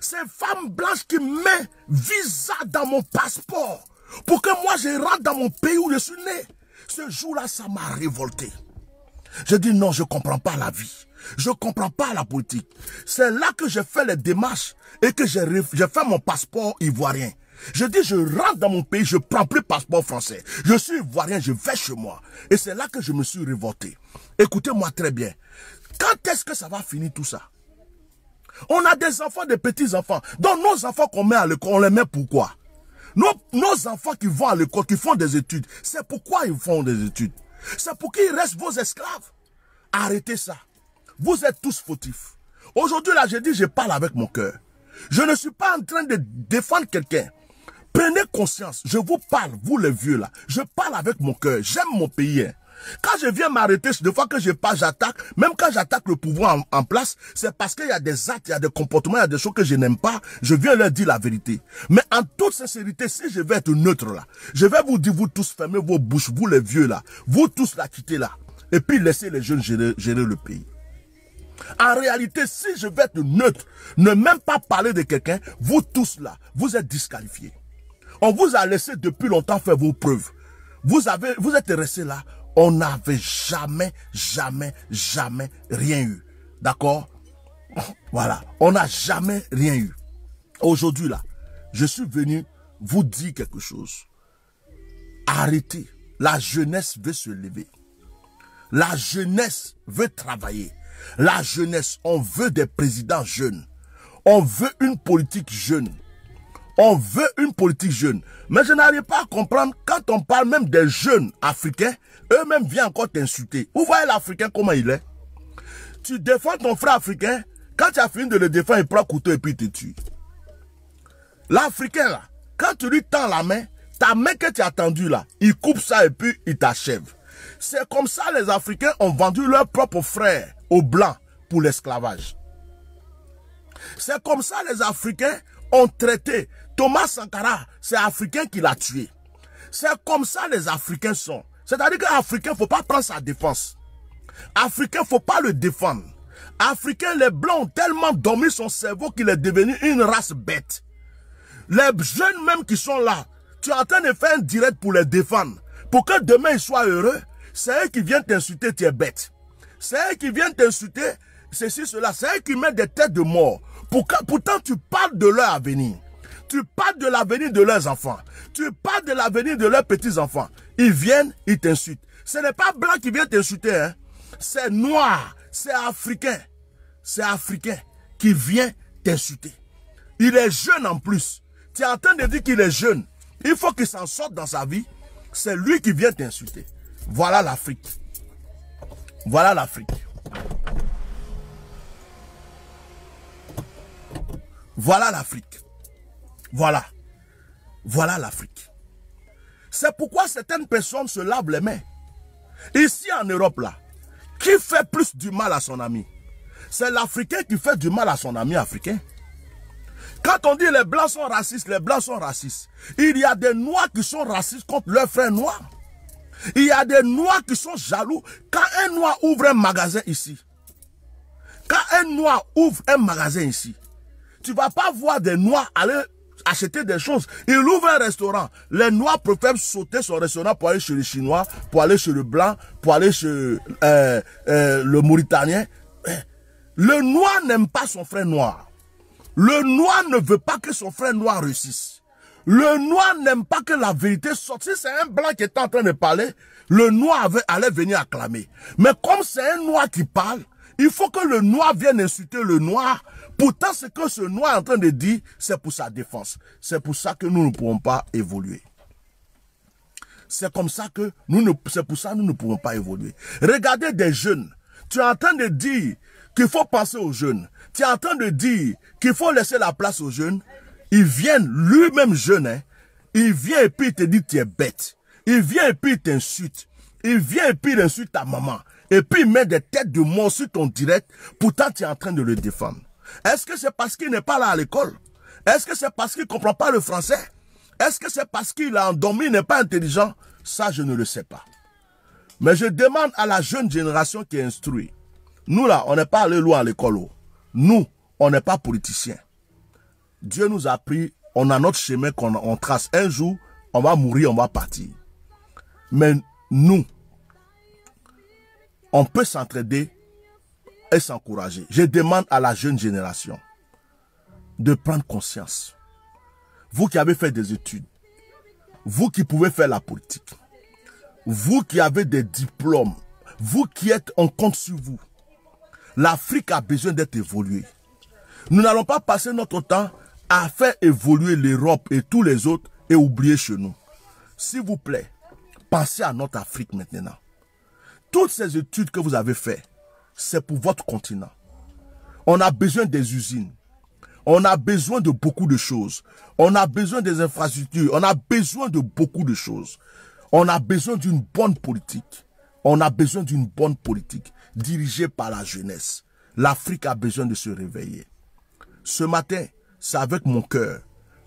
c'est femme blanche qui met visa dans mon passeport pour que moi je rentre dans mon pays où je suis né. Ce jour-là, ça m'a révolté. Je dis non, je ne comprends pas la vie. Je ne comprends pas la politique. C'est là que j'ai fait les démarches et que j'ai fait mon passeport ivoirien. Je dis, je rentre dans mon pays, je prends plus passeport français. Je suis ivoirien, je vais chez moi. Et c'est là que je me suis révolté. Écoutez-moi très bien. Quand est-ce que ça va finir tout ça? On a des enfants, des petits-enfants. Donc nos enfants qu'on met à l'école, on les met pourquoi nos, nos enfants qui vont à l'école, qui font des études, c'est pourquoi ils font des études? C'est pour qu'ils restent vos esclaves? Arrêtez ça. Vous êtes tous fautifs. Aujourd'hui, là, je dis, je parle avec mon cœur. Je ne suis pas en train de défendre quelqu'un. Prenez conscience, je vous parle, vous les vieux là. Je parle avec mon cœur, j'aime mon pays. Hein. Quand je viens m'arrêter, de fois que je pas, j'attaque. Même quand j'attaque le pouvoir en, place, c'est parce qu'il y a des actes, il y a des comportements, il y a des choses que je n'aime pas. Je viens leur dire la vérité. Mais en toute sincérité, si je vais être neutre là, je vais vous dire, vous tous fermez vos bouches, vous les vieux là, vous tous la quitter là. Et puis laissez les jeunes gérer, gérer le pays. En réalité, si je vais être neutre, ne même pas parler de quelqu'un, vous tous là, vous êtes disqualifiés. On vous a laissé depuis longtemps faire vos preuves. Vous, avez, vous êtes restés là. On n'avait jamais, jamais, jamais rien eu. D'accord? [LAUGHS] Voilà. On n'a jamais rien eu. Aujourd'hui là, je suis venu vous dire quelque chose. Arrêtez. La jeunesse veut se lever. La jeunesse veut travailler. La jeunesse, on veut des présidents jeunes. On veut une politique jeune. On veut une politique jeune. Mais je n'arrive pas à comprendre quand on parle même des jeunes africains, eux-mêmes viennent encore t'insulter. Vous voyez l'Africain comment il est? Tu défends ton frère africain, quand tu as fini de le défendre, il prend couteau et puis il te tue. L'Africain là, quand tu lui tends la main, ta main que tu as tendue là, il coupe ça et puis il t'achève. C'est comme ça les Africains ont vendu leurs propres frères aux Blancs pour l'esclavage. C'est comme ça les Africains ont traité Thomas Sankara, c'est Africain qui l'a tué. C'est comme ça les Africains sont. C'est-à-dire qu'Africain, il ne faut pas prendre sa défense. Africain, il ne faut pas le défendre. Africain, les Blancs ont tellement dormi son cerveau qu'il est devenu une race bête. Les jeunes même qui sont là, tu es en train de faire un direct pour les défendre. Pour que demain ils soient heureux, c'est eux qui viennent t'insulter, tu es bête. C'est eux qui viennent t'insulter, ceci, cela. C'est eux qui mettent des têtes de mort. Pourtant, tu parles de leur avenir. Tu parles de l'avenir de leurs enfants. Tu parles de l'avenir de leurs petits-enfants. Ils viennent, ils t'insultent. Ce n'est pas blanc qui vient t'insulter. Hein. C'est noir, c'est africain. C'est africain qui vient t'insulter. Il est jeune en plus. Tu es en train de dire qu'il est jeune. Il faut qu'il s'en sorte dans sa vie. C'est lui qui vient t'insulter. Voilà l'Afrique. Voilà l'Afrique. Voilà l'Afrique. Voilà. Voilà l'Afrique. C'est pourquoi certaines personnes se lavent les mains. Ici en Europe là, qui fait plus du mal à son ami? C'est l'Africain qui fait du mal à son ami africain. Quand on dit les blancs sont racistes, les blancs sont racistes. Il y a des noirs qui sont racistes contre leurs frères noirs. Il y a des noirs qui sont jaloux. Quand un noir ouvre un magasin ici, quand un noir ouvre un magasin ici, tu vas pas voir des noirs aller acheter des choses. Il ouvre un restaurant. Les noirs préfèrent sauter son restaurant pour aller chez les chinois, pour aller chez le blanc, pour aller chez euh, euh, le mauritanien. Eh, le noir n'aime pas son frère noir. Le noir ne veut pas que son frère noir réussisse. Le noir n'aime pas que la vérité sorte. Si c'est un blanc qui est en train de parler, le noir allait venir acclamer. Mais comme c'est un noir qui parle, il faut que le noir vienne insulter le noir. Pourtant, ce que ce noir est en train de dire, c'est pour sa défense. C'est pour ça que nous ne pourrons pas évoluer. C'est comme ça que nous ne, c'est pour ça que nous ne pourrons pas évoluer. Regardez des jeunes. Tu es en train de dire qu'il faut penser aux jeunes. Tu es en train de dire qu'il faut laisser la place aux jeunes. Il vient lui-même jeune, hein, il vient et puis il te dit tu es bête. Il vient et puis il t'insulte. Il vient et puis il insulte ta maman. Et puis il met des têtes de mort sur ton direct. Pourtant tu es en train de le défendre. Est-ce que c'est parce qu'il n'est pas là à l'école? Est-ce que c'est parce qu'il ne comprend pas le français? Est-ce que c'est parce qu'il a endormi, il n'est pas intelligent? Ça, je ne le sais pas. Mais je demande à la jeune génération qui est instruite. Nous là, on n'est pas allé loin à l'école. Oh. Nous, on n'est pas politiciens. Dieu nous a pris, on a notre chemin qu'on trace. Un jour, on va mourir, on va partir. Mais nous, on peut s'entraider et s'encourager. Je demande à la jeune génération de prendre conscience. Vous qui avez fait des études, vous qui pouvez faire la politique, vous qui avez des diplômes, vous qui êtes, en compte sur vous. L'Afrique a besoin d'être évoluée. Nous n'allons pas passer notre temps à faire évoluer l'Europe et tous les autres et oublier chez nous. S'il vous plaît, pensez à notre Afrique maintenant. Toutes ces études que vous avez faites, c'est pour votre continent. On a besoin des usines. On a besoin de beaucoup de choses. On a besoin des infrastructures. On a besoin de beaucoup de choses. On a besoin d'une bonne politique. On a besoin d'une bonne politique dirigée par la jeunesse. L'Afrique a besoin de se réveiller. Ce matin, c'est avec mon cœur,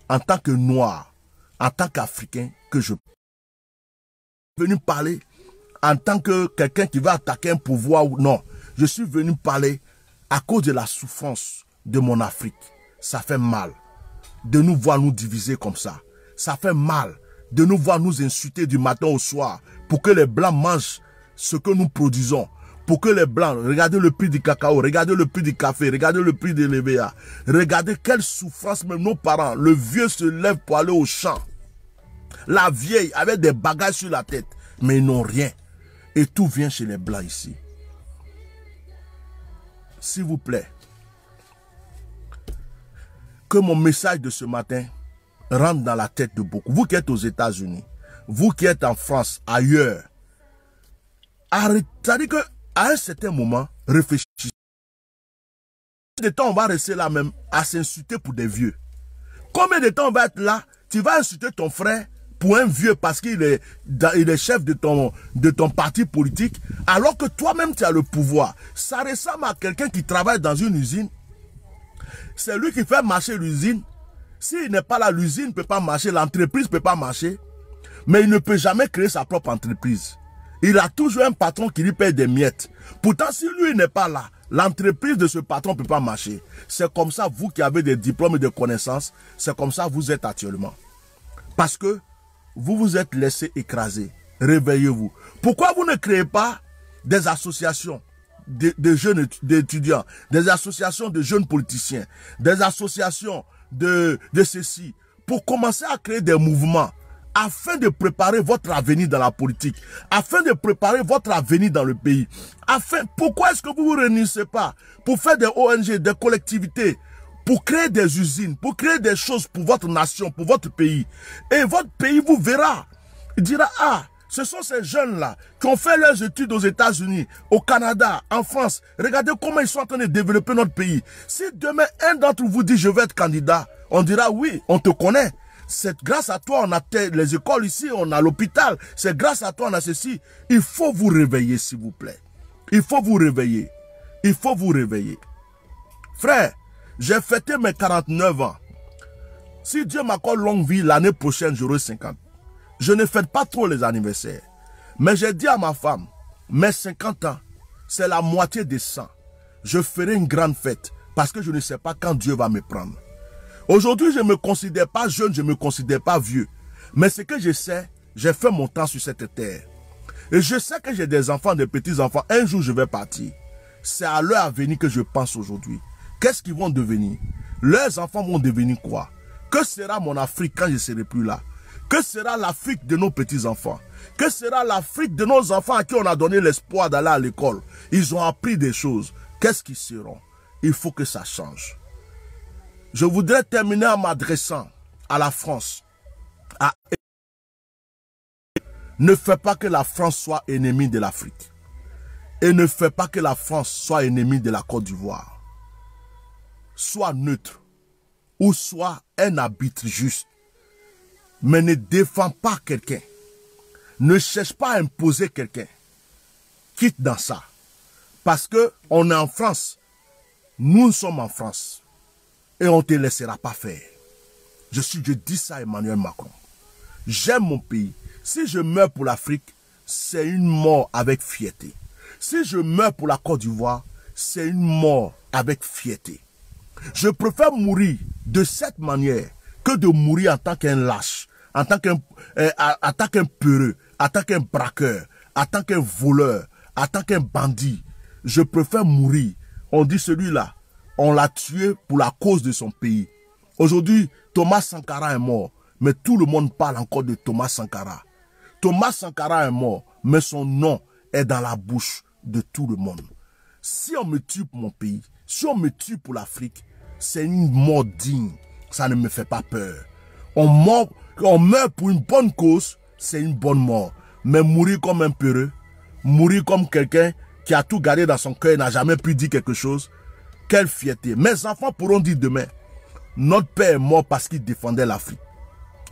en tant que noir, en tant qu'Africain, que je suis venu parler en tant que quelqu'un qui va attaquer un pouvoir ou non. Je suis venu parler à cause de la souffrance de mon Afrique. Ça fait mal de nous voir nous diviser comme ça. Ça fait mal de nous voir nous insulter du matin au soir pour que les Blancs mangent ce que nous produisons pour que les Blancs, regardez le prix du cacao, regardez le prix du café, regardez le prix de l'EVA, regardez quelle souffrance même nos parents, le vieux se lève pour aller au champ, la vieille avec des bagages sur la tête, mais ils n'ont rien. Et tout vient chez les Blancs ici. S'il vous plaît, que mon message de ce matin rentre dans la tête de beaucoup. Vous qui êtes aux États-Unis, vous qui êtes en France, ailleurs, arrêtez, c'est-à-dire qu'à un certain moment, réfléchissez. Combien de temps on va rester là même à s'insulter pour des vieux? Combien de temps on va être là? Tu vas insulter ton frère pour un vieux parce qu'il est, il est chef de ton, de ton parti politique, alors que toi-même tu as le pouvoir. Ça ressemble à quelqu'un qui travaille dans une usine. C'est lui qui fait marcher l'usine. S'il n'est pas là, l'usine ne peut pas marcher, l'entreprise ne peut pas marcher. Mais il ne peut jamais créer sa propre entreprise. Il a toujours un patron qui lui paye des miettes. Pourtant, si lui n'est pas là, l'entreprise de ce patron ne peut pas marcher. C'est comme ça, vous qui avez des diplômes et des connaissances, c'est comme ça vous êtes actuellement. Parce que vous vous êtes laissé écraser. Réveillez-vous. Pourquoi vous ne créez pas des associations de, jeunes étudiants, des associations de jeunes politiciens, des associations de, ceci, pour commencer à créer des mouvements afin de préparer votre avenir dans la politique, afin de préparer votre avenir dans le pays. Afin, pourquoi est-ce que vous vous réunissez pas pour faire des ONG, des collectivités, pour créer des usines, pour créer des choses pour votre nation, pour votre pays. Et votre pays vous verra. Il dira, ah, ce sont ces jeunes-là qui ont fait leurs études aux États-Unis, au Canada, en France. Regardez comment ils sont en train de développer notre pays. Si demain, un d'entre vous dit, je vais être candidat, on dira, oui, on te connaît. C'est grâce à toi, on a les écoles ici, on a l'hôpital. C'est grâce à toi, on a ceci. Il faut vous réveiller, s'il vous plaît. Il faut vous réveiller. Il faut vous réveiller. Frère, j'ai fêté mes 49 ans. Si Dieu m'accorde longue vie, l'année prochaine, j'aurai 50. Je ne fête pas trop les anniversaires. Mais j'ai dit à ma femme, mes 50 ans, c'est la moitié des 100. Je ferai une grande fête parce que je ne sais pas quand Dieu va me prendre. Aujourd'hui, je ne me considère pas jeune, je ne me considère pas vieux. Mais ce que je sais, j'ai fait mon temps sur cette terre. Et je sais que j'ai des enfants, des petits-enfants. Un jour, je vais partir. C'est à leur avenir que je pense aujourd'hui. Qu'est-ce qu'ils vont devenir? Leurs enfants vont devenir quoi? Que sera mon Afrique quand je ne serai plus là? Que sera l'Afrique de nos petits-enfants? Que sera l'Afrique de nos enfants à qui on a donné l'espoir d'aller à l'école? Ils ont appris des choses. Qu'est-ce qu'ils seront? Il faut que ça change. Je voudrais terminer en m'adressant à la France. Ne fais pas que la France soit ennemie de l'Afrique. Et ne fais pas que la France soit ennemie de la Côte d'Ivoire soit neutre ou soit un arbitre juste. Mais ne défends pas quelqu'un. Ne cherche pas à imposer quelqu'un. Quitte dans ça. Parce que on est en France. Nous sommes en France. Et on ne te laissera pas faire. Je suis, je dis ça à Emmanuel Macron. J'aime mon pays. Si je meurs pour l'Afrique, c'est une mort avec fierté. Si je meurs pour la Côte d'Ivoire, c'est une mort avec fierté. Je préfère mourir de cette manière que de mourir en tant qu'un lâche, en tant qu'un euh, en peureux, en tant qu'un braqueur, en tant qu'un voleur, en tant qu'un bandit. Je préfère mourir. On dit celui-là, on l'a tué pour la cause de son pays. Aujourd'hui, Thomas Sankara est mort, mais tout le monde parle encore de Thomas Sankara. Thomas Sankara est mort, mais son nom est dans la bouche de tout le monde. Si on me tue pour mon pays, si on me tue pour l'Afrique, c'est une mort digne. Ça ne me fait pas peur. On, meurt, on meurt pour une bonne cause, c'est une bonne mort. Mais mourir comme un peureux, mourir comme quelqu'un qui a tout gardé dans son cœur et n'a jamais pu dire quelque chose, quelle fierté. Mes enfants pourront dire demain, notre père est mort parce qu'il défendait l'Afrique.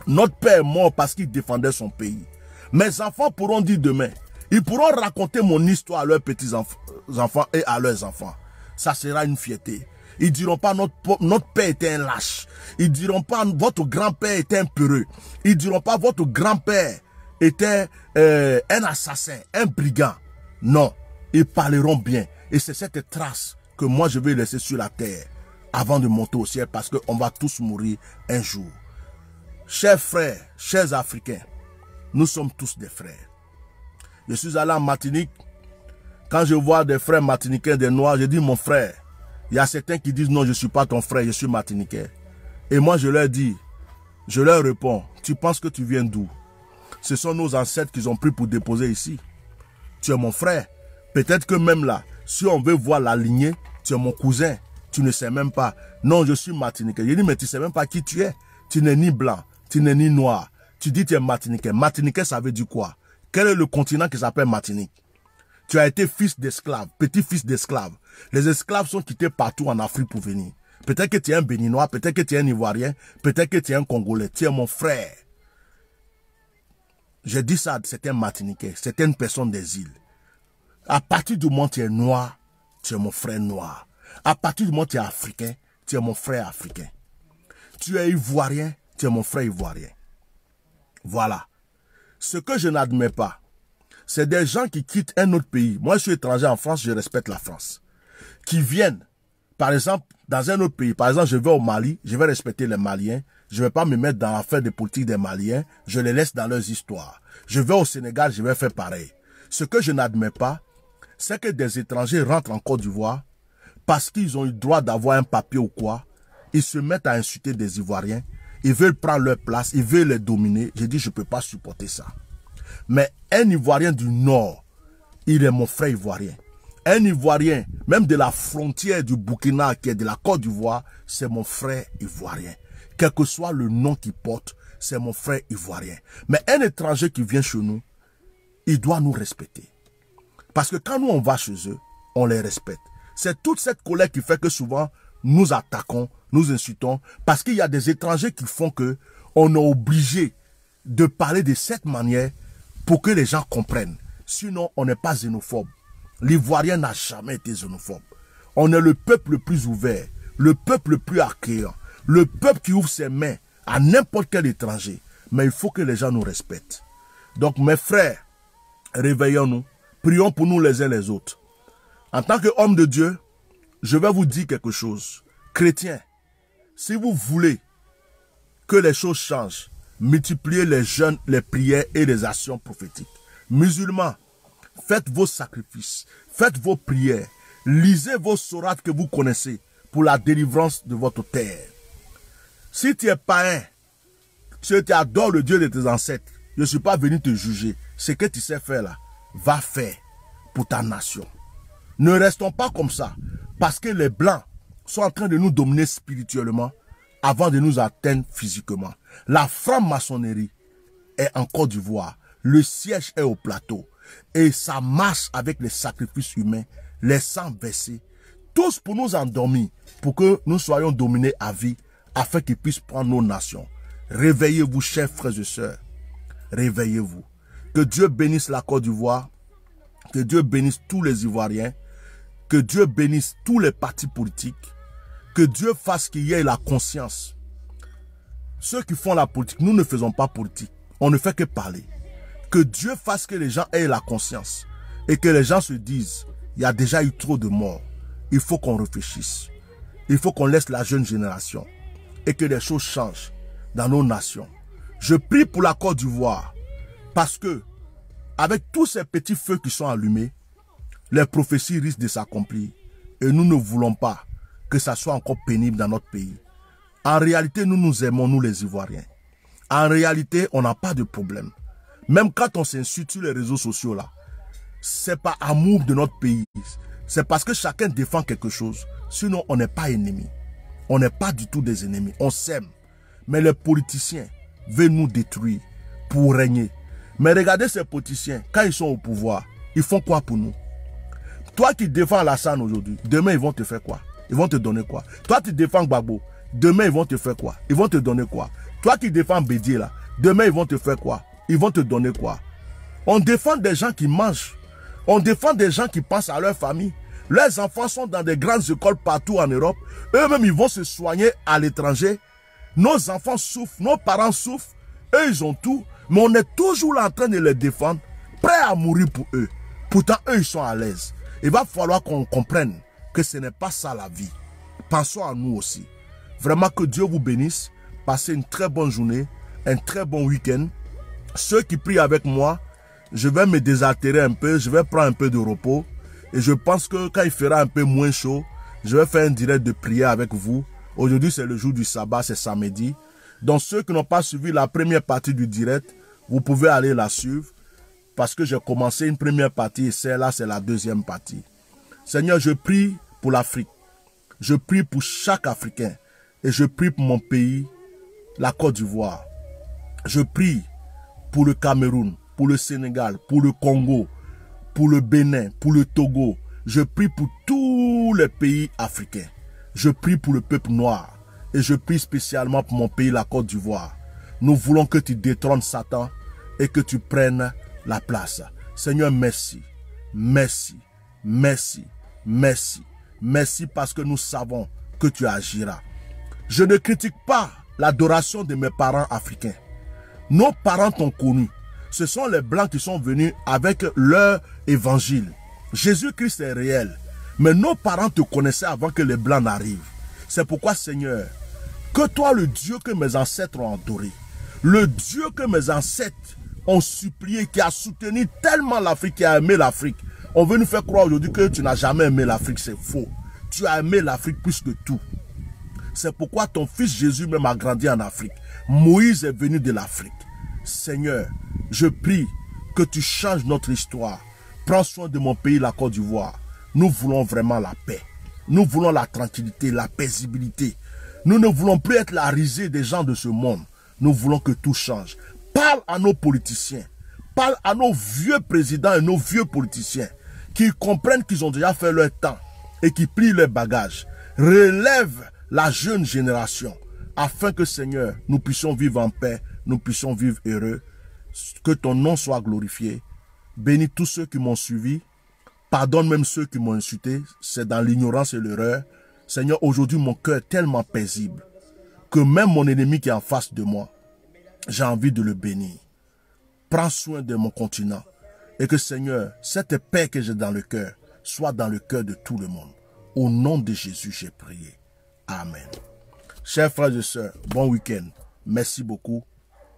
Notre père est mort parce qu'il défendait son pays. Mes enfants pourront dire demain, ils pourront raconter mon histoire à leurs petits-enfants et à leurs enfants. Ça sera une fierté. Ils diront pas notre, notre père était un lâche. Ils diront pas votre grand-père était un peureux. Ils diront pas votre grand-père était euh, un assassin, un brigand. Non, ils parleront bien. Et c'est cette trace que moi je vais laisser sur la terre avant de monter au ciel parce qu'on va tous mourir un jour. Chers frères, chers Africains, nous sommes tous des frères. Je suis allé en Martinique. Quand je vois des frères martiniquais, des noirs, je dis mon frère, il y a certains qui disent non, je ne suis pas ton frère, je suis martiniquais. Et moi, je leur dis, je leur réponds, tu penses que tu viens d'où? Ce sont nos ancêtres qu'ils ont pris pour déposer ici. tu es mon frère. Peut-être que même là, si on veut voir la lignée, tu es mon cousin. Tu ne sais même pas. Non, je suis Martiniquais. Je dis, mais tu sais même pas qui tu es. Tu n'es ni blanc, tu n'es ni noir. Tu dis tu es Martiniquais. Martiniquais, ça veut dire quoi? Quel est le continent qui s'appelle Martinique? Tu as été fils d'esclave, petit-fils d'esclave. Les esclaves sont quittés partout en Afrique pour venir. Peut-être que tu es un Béninois, peut-être que tu es un Ivoirien, peut-être que tu es un Congolais. Tu es mon frère. J'ai dit ça, c'est un Martiniquais, c'est une personne des îles. À partir du moment où tu es noir, tu es mon frère noir. À partir du moment où tu es africain, tu es mon frère africain. Tu es ivoirien, tu es mon frère ivoirien. Voilà. Ce que je n'admets pas, c'est des gens qui quittent un autre pays. Moi, je suis étranger en France, je respecte la France. Qui viennent, par exemple, dans un autre pays. Par exemple, je vais au Mali, je vais respecter les Maliens. Je ne vais pas me mettre dans l'affaire de politique des Maliens. Je les laisse dans leurs histoires. Je vais au Sénégal, je vais faire pareil. Ce que je n'admets pas, c'est que des étrangers rentrent en Côte d'Ivoire parce qu'ils ont eu droit d'avoir un papier ou quoi. Ils se mettent à insulter des Ivoiriens. Ils veulent prendre leur place, ils veulent les dominer. J'ai dit, je ne peux pas supporter ça. Mais un Ivoirien du Nord, il est mon frère Ivoirien. Un Ivoirien, même de la frontière du Burkina, qui est de la Côte d'Ivoire, c'est mon frère Ivoirien. Quel que soit le nom qu'il porte, c'est mon frère Ivoirien. Mais un étranger qui vient chez nous, il doit nous respecter. Parce que quand nous on va chez eux, on les respecte. C'est toute cette colère qui fait que souvent nous attaquons, nous insultons, parce qu'il y a des étrangers qui font que on est obligé de parler de cette manière pour que les gens comprennent. Sinon, on n'est pas xénophobe. L'Ivoirien n'a jamais été xénophobe. On est le peuple le plus ouvert, le peuple le plus accueillant, le peuple qui ouvre ses mains à n'importe quel étranger. Mais il faut que les gens nous respectent. Donc mes frères, réveillons-nous, prions pour nous les uns les autres. En tant qu'homme de Dieu, je vais vous dire quelque chose. Chrétiens, si vous voulez que les choses changent, multipliez les jeûnes, les prières et les actions prophétiques. Musulmans, faites vos sacrifices, faites vos prières, lisez vos sourates que vous connaissez pour la délivrance de votre terre. Si tu es païen, si tu adores le Dieu de tes ancêtres, je ne suis pas venu te juger. Ce que tu sais faire là, va faire pour ta nation. Ne restons pas comme ça, parce que les Blancs sont en train de nous dominer spirituellement avant de nous atteindre physiquement. La franc-maçonnerie est en Côte d'Ivoire. Le siège est au plateau. Et ça marche avec les sacrifices humains, les sangs versés, tous pour nous endormir, pour que nous soyons dominés à vie, afin qu'ils puissent prendre nos nations. Réveillez-vous, chers frères et sœurs. Réveillez-vous. Que Dieu bénisse la Côte d'Ivoire. Que Dieu bénisse tous les Ivoiriens. Que Dieu bénisse tous les partis politiques. Que Dieu fasse qu'il y ait la conscience. Ceux qui font la politique, nous ne faisons pas politique. On ne fait que parler. Que Dieu fasse que les gens aient la conscience. Et que les gens se disent, il y a déjà eu trop de morts. Il faut qu'on réfléchisse. Il faut qu'on laisse la jeune génération. Et que les choses changent dans nos nations. Je prie pour la Côte d'Ivoire. Parce que, avec tous ces petits feux qui sont allumés, les prophéties risquent de s'accomplir. Et nous ne voulons pas que ça soit encore pénible dans notre pays. En réalité, nous nous aimons, nous les Ivoiriens. En réalité, on n'a pas de problème. Même quand on s'insulte sur les réseaux sociaux là, c'est pas amour de notre pays. C'est parce que chacun défend quelque chose. Sinon, on n'est pas ennemis. On n'est pas du tout des ennemis. On s'aime. Mais les politiciens veulent nous détruire pour régner. Mais regardez ces politiciens, quand ils sont au pouvoir, ils font quoi pour nous? Toi qui défends Alassane aujourd'hui, demain ils vont te faire quoi? Ils vont te donner quoi? Toi qui défends Gbagbo, demain ils vont te faire quoi? Ils vont te donner quoi? Toi qui défends Bédier là, demain ils vont te faire quoi? Ils vont te donner quoi? On défend des gens qui mangent. On défend des gens qui pensent à leur famille. Leurs enfants sont dans des grandes écoles partout en Europe. Eux-mêmes, ils vont se soigner à l'étranger. Nos enfants souffrent, nos parents souffrent. Eux, ils ont tout. Mais on est toujours en train de les défendre, prêts à mourir pour eux. Pourtant, eux, ils sont à l'aise. Il va falloir qu'on comprenne que ce n'est pas ça la vie. Pensons à nous aussi. Vraiment que Dieu vous bénisse. Passez une très bonne journée, un très bon week-end. Ceux qui prient avec moi, je vais me désaltérer un peu, je vais prendre un peu de repos. Et je pense que quand il fera un peu moins chaud, je vais faire un direct de prière avec vous. Aujourd'hui, c'est le jour du sabbat, c'est samedi. Donc, ceux qui n'ont pas suivi la première partie du direct, vous pouvez aller la suivre. parce que j'ai commencé une première partie et celle-là, c'est la deuxième partie. Seigneur, je prie pour l'Afrique. Je prie pour chaque Africain. Et je prie pour mon pays, la Côte d'Ivoire. Je prie pour le Cameroun, pour le Sénégal, pour le Congo, pour le Bénin, pour le Togo. Je prie pour tous les pays africains. Je prie pour le peuple noir. Et je prie spécialement pour mon pays, la Côte d'Ivoire. Nous voulons que tu détrônes Satan et que tu prennes la place. Seigneur, merci. Merci. Merci. Merci. Merci parce que nous savons que tu agiras. Je ne critique pas l'adoration de mes parents africains. Nos parents t'ont connu. Ce sont les blancs qui sont venus avec leur évangile. Jésus-Christ est réel. Mais nos parents te connaissaient avant que les blancs n'arrivent. C'est pourquoi, Seigneur, que toi, le Dieu que mes ancêtres ont adoré, le Dieu que mes ancêtres ont supplié, qui a soutenu tellement l'Afrique, qui a aimé l'Afrique, on veut nous faire croire aujourd'hui que tu n'as jamais aimé l'Afrique. C'est faux. Tu as aimé l'Afrique plus que tout. C'est pourquoi ton fils Jésus même a grandi en Afrique. Moïse est venu de l'Afrique. Seigneur, je prie que tu changes notre histoire. Prends soin de mon pays, la Côte d'Ivoire. Nous voulons vraiment la paix. Nous voulons la tranquillité, la paisibilité. Nous ne voulons plus être la risée des gens de ce monde. Nous voulons que tout change. Parle à nos politiciens. Parle à nos vieux présidents et nos vieux politiciens qui comprennent qu'ils ont déjà fait leur temps et qui plient leurs bagages. Relève la jeune génération afin que Seigneur, nous puissions vivre en paix, nous puissions vivre heureux, que ton nom soit glorifié. Bénis tous ceux qui m'ont suivi. Pardonne même ceux qui m'ont insulté. C'est dans l'ignorance et l'erreur. Seigneur, aujourd'hui, mon cœur est tellement paisible que même mon ennemi qui est en face de moi, j'ai envie de le bénir. Prends soin de mon continent et que Seigneur, cette paix que j'ai dans le cœur soit dans le cœur de tout le monde. Au nom de Jésus, j'ai prié. Amen. Chers frères et sœurs, bon week-end. Merci beaucoup.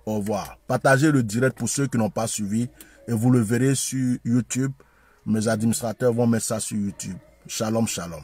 Au revoir. Partagez le direct pour ceux qui n'ont pas suivi et vous le verrez sur YouTube. Mes administrateurs vont mettre ça sur YouTube. Shalom, shalom.